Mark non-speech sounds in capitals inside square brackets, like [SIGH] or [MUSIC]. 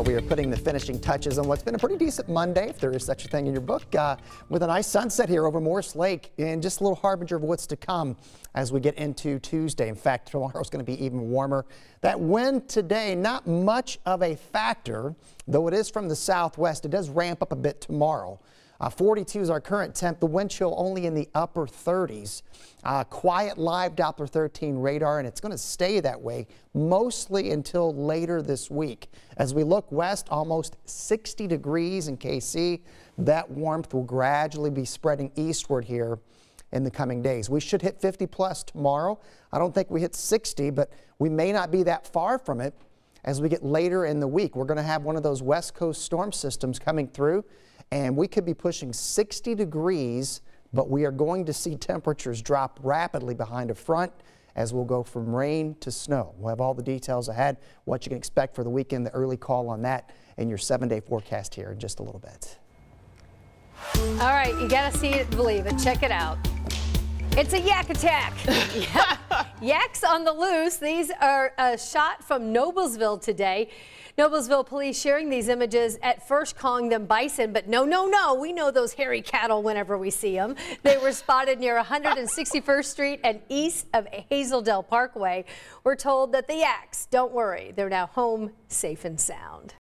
Uh, we are putting the finishing touches on what's been a pretty decent Monday, if there is such a thing in your book, uh, with a nice sunset here over Morse Lake and just a little harbinger of what's to come as we get into Tuesday. In fact, tomorrow is going to be even warmer. That wind today, not much of a factor, though it is from the southwest. It does ramp up a bit tomorrow. Uh, 42 is our current temp. The wind chill only in the upper 30s. Uh, quiet live Doppler 13 radar, and it's going to stay that way mostly until later this week. As we look west, almost 60 degrees in KC. That warmth will gradually be spreading eastward here in the coming days. We should hit 50 plus tomorrow. I don't think we hit 60, but we may not be that far from it as we get later in the week. We're going to have one of those west coast storm systems coming through and we could be pushing 60 degrees, but we are going to see temperatures drop rapidly behind a front as we'll go from rain to snow. We'll have all the details ahead, what you can expect for the weekend, the early call on that, and your seven-day forecast here in just a little bit. All right, you got to see it, believe it. Check it out. It's a yak attack. [LAUGHS] [LAUGHS] Yaks on the loose. These are a shot from Noblesville today. Noblesville police sharing these images at first calling them bison, but no, no, no. We know those hairy cattle whenever we see them. They were spotted near 161st Street and east of Hazel Dell Parkway. We're told that the yaks, don't worry, they're now home safe and sound.